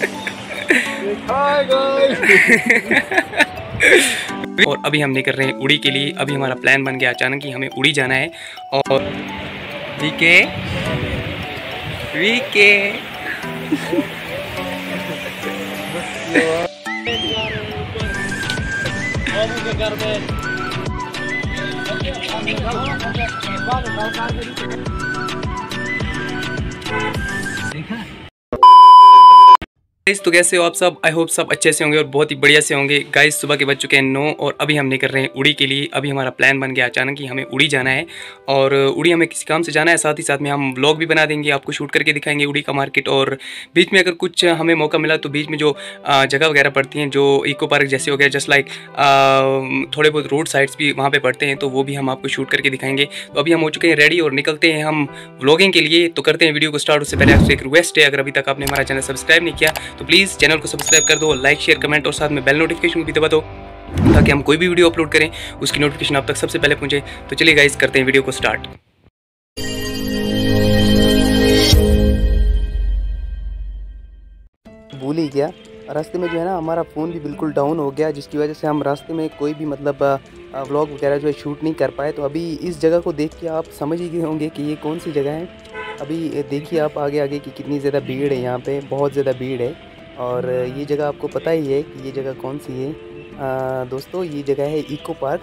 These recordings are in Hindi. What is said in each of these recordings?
और अभी हम निकल रहे हैं उड़ी के लिए। अभी हमारा प्लान बन गया अचानक ही हमें उड़ी जाना है। और वीके वीके गाइस तो कैसे हो आप सब? आई होप सब अच्छे से होंगे और बहुत ही बढ़िया से होंगे। गाइस सुबह के बज चुके हैं नौ और अभी हम निकल रहे हैं उड़ी के लिए। अभी हमारा प्लान बन गया अचानक ही हमें उड़ी जाना है और उड़ी हमें किसी काम से जाना है, साथ ही साथ में हम ब्लॉग भी बना देंगे, आपको शूट करके दिखाएँगे उड़ी का मार्केट और बीच में अगर कुछ हमें मौका मिला तो बीच में जो जगह वगैरह पड़ती हैं, जो इको पार्क जैसे हो गया जस्ट लाइक थोड़े बहुत रोड साइड्स भी वहाँ पर पड़ते हैं तो वो भी हम आपको शूट करके दिखाएँगे। तो अभी हम हो चुके हैं रेडी और निकलते हैं हम ब्लॉगिंग के लिए। तो करते हैं वीडियो को स्टार्ट उससे पहले आपसे एक रिक्वेस्ट है, अगर अभी तक आपने हमारा चैनल सब्सक्राइब नहीं किया तो प्लीज़ चैनल को सब्सक्राइब कर दो लाइक शेयर कमेंट और साथ में बेल नोटिफिकेशन भी दबा दो, ताकि हम कोई भी वीडियो अपलोड करें, उसकी नोटिफिकेशन आप तक सबसे पहले पहुँचे। तो चलिए गाइस करते हैं वीडियो को स्टार्ट भूल ही गया। रास्ते में जो है ना, हमारा फ़ोन भी बिल्कुल डाउन हो गया, जिसकी वजह से हम रास्ते में कोई भी मतलब व्लॉग वगैरह जो है शूट नहीं कर पाए। तो अभी इस जगह को देख के आप समझ ही गए होंगे कि ये कौन सी जगह है। अभी देखिए आप आगे आगे कि कितनी ज़्यादा भीड़ है यहाँ पे, बहुत ज़्यादा भीड़ है। और ये जगह आपको पता ही है कि ये जगह कौन सी है। आ, दोस्तों ये जगह है इको पार्क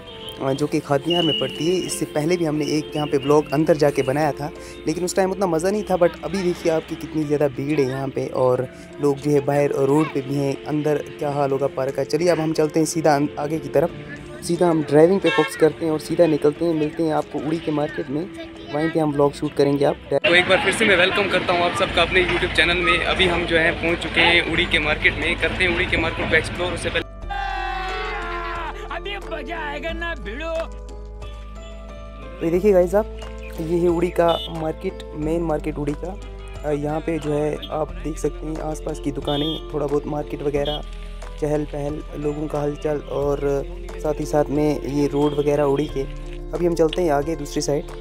जो कि खातियार में पड़ती है। इससे पहले भी हमने एक यहाँ पे ब्लॉग अंदर जाके बनाया था लेकिन उस टाइम उतना मज़ा नहीं था बट अभी देखिए आपकी कितनी ज़्यादा भीड़ है यहाँ पे और लोग जो है बाहर रोड पे भी हैं। अंदर क्या हाल होगा पार्क का? चलिए अब हम चलते हैं सीधा आगे की तरफ़। सीधा हम ड्राइविंग पे फोकस करते हैं और सीधा निकलते हैं मिलते हैं आपको उड़ी के मार्केट में। वहीं पे हम ब्लॉग शूट करेंगे आप। तो एक बार फिर से मैं वेलकम करता हूँ आप सबका अपने यूट्यूब चैनल में। अभी हम जो है पहुँच चुके हैं उड़ी के मार्केट में। करते हैं उड़ी के मार्केट को एक्सप्लोर उससे पहले तो देखिए गाइज़ आप ये है उड़ी का मार्केट मेन मार्केट उड़ी का। यहाँ पे जो है आप देख सकते हैं आसपास की दुकानें थोड़ा बहुत मार्केट वगैरह। चहल पहल लोगों का हलचल और साथ ही साथ में ये रोड वगैरह उड़ी के। अभी हम चलते हैं आगे दूसरी साइड।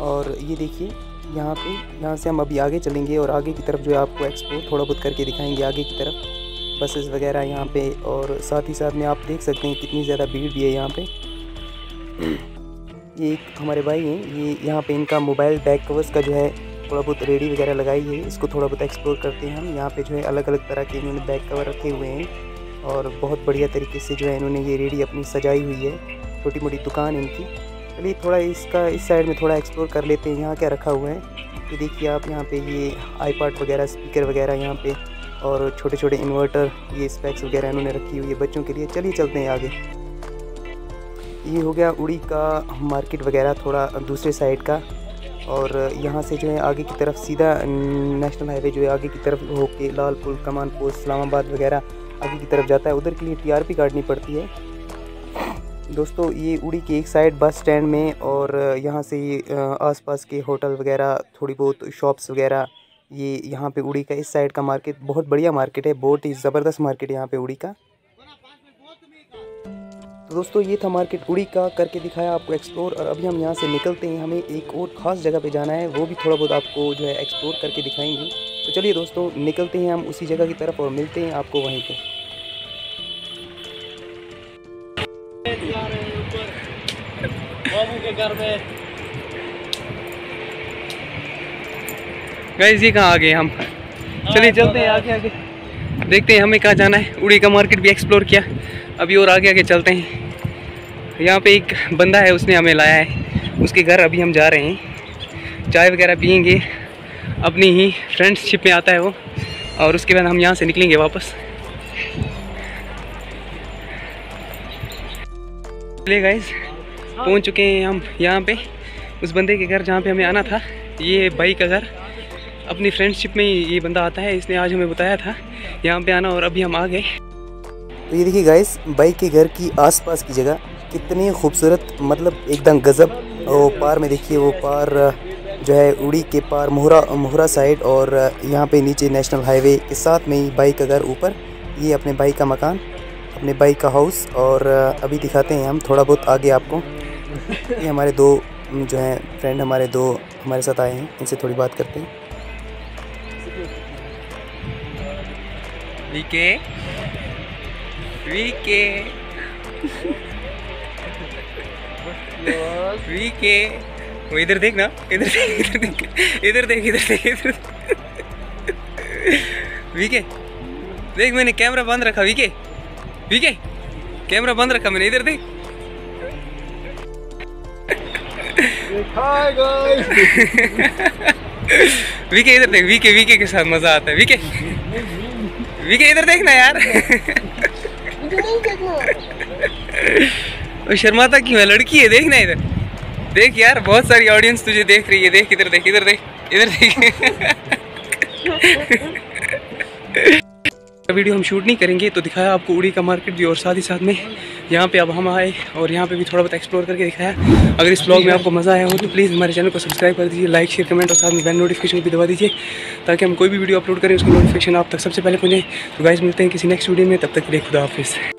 और ये देखिए, यहाँ पे, यहाँ से हम अभी आगे चलेंगे और आगे की तरफ़ जो है आपको एक्सप्लोर थोड़ा बहुत करके दिखाएँगे आगे की तरफ़। बसेस वगैरह यहाँ पे और साथ ही साथ में आप देख सकते हैं कितनी ज़्यादा भीड़ भी है यहाँ पे। ये एक हमारे भाई हैं, ये यहाँ पे इनका मोबाइल बैक कवर्स का जो है थोड़ा बहुत रेडी वगैरह लगाई है। इसको थोड़ा बहुत एक्सप्लोर करते हैं हम। यहाँ पे जो है अलग अलग तरह के इन्होंने बैक कवर रखे हुए हैं और बहुत बढ़िया तरीके से जो है इन्होंने ये रेडी अपनी सजाई हुई है। छोटी मोटी दुकान इनकी। चलिए थोड़ा इसका, इस साइड में थोड़ा एक्सप्लोर कर लेते हैं। यहाँ क्या रखा हुआ है? ये देखिए आप यहाँ पे ये आईपॉड वगैरह स्पीकर वगैरह यहाँ पे और छोटे छोटे इन्वर्टर ये स्पैक्स वगैरह इन्होंने रखी हुई है बच्चों के लिए। चलिए चलते हैं आगे। ये हो गया उड़ी का मार्केट वगैरह थोड़ा दूसरे साइड का। और यहाँ से जो है आगे की तरफ़ सीधा नेशनल हाईवे जो है आगे की तरफ़ होके लाल लालपुर, कमानपुर, इस्लामाबाद वगैरह आगे की तरफ़ जाता है। उधर के लिए टीआरपी काटनी पड़ती है। दोस्तों, ये उड़ी की एक साइड बस स्टैंड में और यहाँ से आसपास के होटल वगैरह, थोड़ी बहुत शॉप्स वगैरह, ये यहाँ पे उड़ी का इस साइड का मार्केट बहुत बढ़िया मार्केट है। बहुत ही ज़बरदस्त मार्केट है यहाँ पे उड़ी का। तो दोस्तों, ये था मार्केट उड़ी का करके दिखाया आपको एक्सप्लोर और अभी हम यहाँ से निकलते हैं। हमें एक और ख़ास जगह पे जाना है, वो भी थोड़ा बहुत आपको जो है एक्सप्लोर करके दिखाएँगे। तो चलिए दोस्तों, निकलते हैं हम उसी जगह की तरफ़ और मिलते हैं आपको वहीं पर गाइस ये कहाँ आ गए हम? चलिए चलते हैं आगे आगे। देखते हैं हमें कहाँ जाना है। उड़ी का मार्केट भी एक्सप्लोर किया। अभी और आगे आगे चलते हैं। यहाँ पे एक बंदा है, उसने हमें लाया है। उसके घर अभी हम जा रहे हैं। चाय वगैरह पियेंगे। अपनी ही फ्रेंडशिप में आता है वो। और उसके बाद हम यहाँ से निकलेंगे वापस। चलिए गाइस पहुँच चुके हैं हम यहाँ पे। उस बंदे के घर जहाँ पे हमें आना था, ये भाई का घर। अपनी फ्रेंडशिप में ये बंदा आता है, इसने आज हमें बताया था। यहाँ पे आना और अभी हम आ गए। तो ये देखिए गाइस बाइक के घर की आसपास की जगह कितनी खूबसूरत मतलब एकदम गज़ब। वो पार में देखिए वो पार जो है उड़ी के पार, मोहरा मोहरा साइड और यहाँ पे नीचे नेशनल हाईवे के साथ में ही बाइक का घर ऊपर, ये अपने बाइक का मकान, अपने बाइक का हाउस और अभी दिखाते हैं हम थोड़ा बहुत आगे आपको। ये हमारे दो जो हैं फ्रेंड हमारे दो हमारे साथ आए हैं, इनसे थोड़ी बात करते हैं। वीके वीके वीके वो इधर देख ना, इधर देख इधर देख इधर देख इधर देख, इधर वीके देख मैंने कैमरा बंद रखा वीके वीके कैमरा बंद रखा मैंने, इधर देख। हाय गाइस वीके इधर देख वीके वीके के साथ मज़ा आता है वीके वीके इधर देखना यार। वो शर्माता क्यों है? लड़की है देखना इधर। देख यार, बहुत सारी ऑडियंस तुझे देख रही है। देख, इधर देख इधर देख इधर देख। वीडियो हम शूट नहीं करेंगे तो दिखाया आपको उड़ी का मार्केट भी और साथ ही साथ में। यहाँ पे अब हम आए और यहाँ पे भी थोड़ा बहुत एक्सप्लोर करके दिखाया अगर इस ब्लॉग में आपको मज़ा आया हो तो प्लीज़ हमारे चैनल को सब्सक्राइब कर दीजिए लाइक शेयर कमेंट और साथ में बेल नोटिफिकेशन भी दबा दीजिए ताकि हम कोई भी वीडियो अपलोड करें, उसकी नोटिफिकेशन आप तक सबसे पहले पहुँचे। तो गाइज़ मिलते हैं किसी नेक्स्ट वीडियो में, तब तक के लिए खुदा हाफिज़।